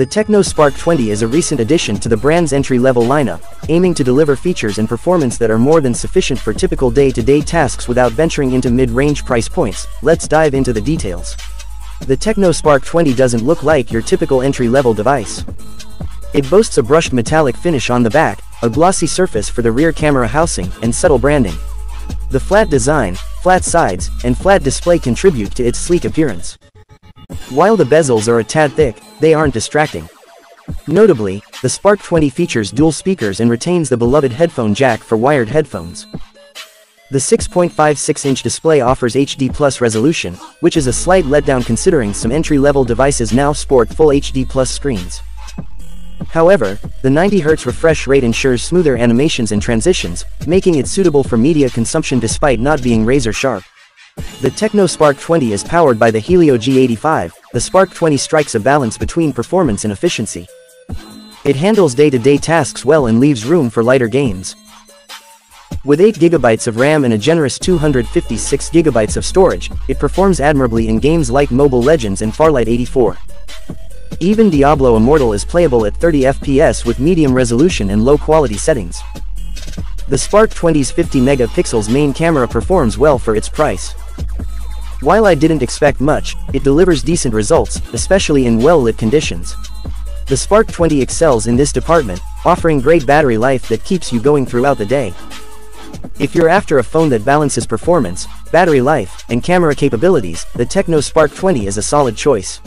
The Tecno Spark 20 is a recent addition to the brand's entry-level lineup, aiming to deliver features and performance that are more than sufficient for typical day-to-day tasks without venturing into mid-range price points. Let's dive into the details. The Tecno Spark 20 doesn't look like your typical entry-level device. It boasts a brushed metallic finish on the back, a glossy surface for the rear camera housing, and subtle branding. The flat design, flat sides, and flat display contribute to its sleek appearance. While the bezels are a tad thick, they aren't distracting. Notably, the Spark 20 features dual speakers and retains the beloved headphone jack for wired headphones. The 6.56-inch display offers HD Plus resolution, which is a slight letdown considering some entry-level devices now sport full HD Plus screens. However, the 90Hz refresh rate ensures smoother animations and transitions, making it suitable for media consumption despite not being razor-sharp. The Tecno Spark 20 is powered by the Helio G85, the Spark 20 strikes a balance between performance and efficiency. It handles day-to-day -day tasks well and leaves room for lighter games. With 8GB of RAM and a generous 256GB of storage, it performs admirably in games like Mobile Legends and Farlight 84. Even Diablo Immortal is playable at 30 FPS with medium resolution and low-quality settings. The Spark 20's 50 megapixels main camera performs well for its price. While I didn't expect much, it delivers decent results, especially in well-lit conditions. The Spark 20 excels in this department, offering great battery life that keeps you going throughout the day. If you're after a phone that balances performance, battery life, and camera capabilities, the Tecno Spark 20 is a solid choice.